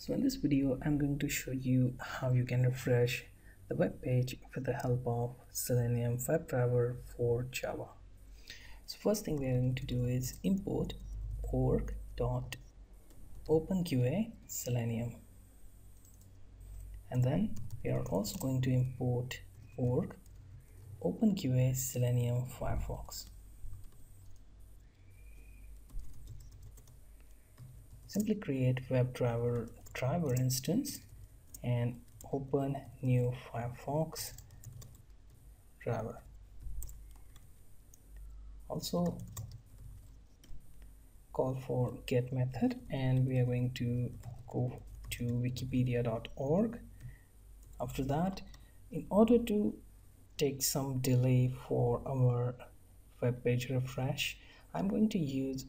So in this video, I'm going to show you how you can refresh the web page with the help of Selenium WebDriver for Java. So first thing we're going to do is import org.openqa selenium. And then we are also going to import org openqa selenium firefox. Simply create WebDriver driver instance and open new Firefox driver. Also call for get method and we are going to go to wikipedia.org after that in order to take some delay for our web page refresh I'm going to use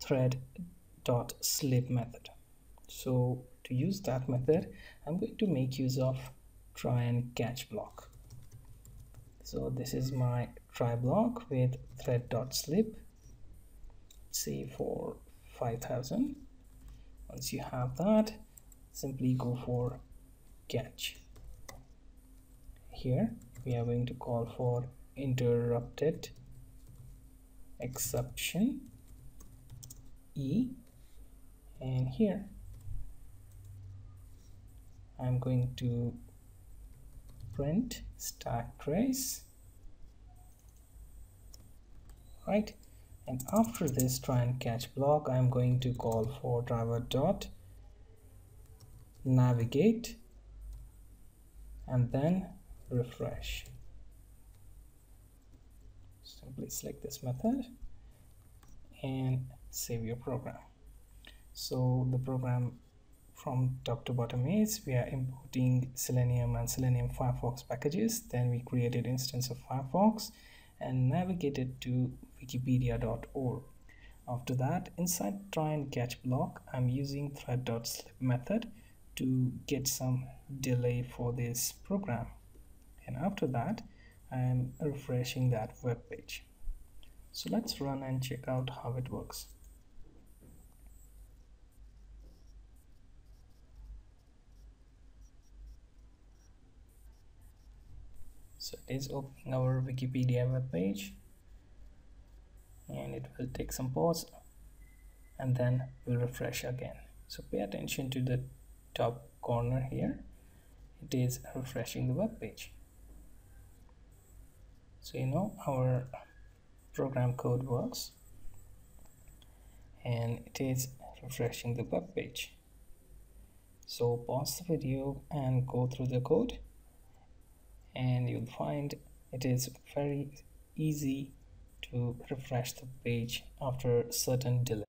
thread.sleep method so to use that method I'm going to make use of try and catch block. So this is my try block with thread.sleep say for 5000 once you have that simply go for catch. Here we are going to call for interrupted exception e and here I'm going to print stack trace. Right. And after this try and catch block I'm going to call for driver dot navigate and then refresh. Simply select this method and save your program. So the program from top to bottom is we are importing selenium and selenium firefox packages. Then we created instance of firefox and navigated to wikipedia.org after that inside try and catch block i'm using thread.sleep method to get some delay for this program. And after that i'm refreshing that web page. So let's run and check out how it works so it is opening our wikipedia web page. And it will take some pause. And then we'll refresh again. So pay attention to the top corner here. It is refreshing the web page. So you know our program code works. And it is refreshing the web page. So pause the video and go through the code and you'll find it is very easy to refresh the page after certain delay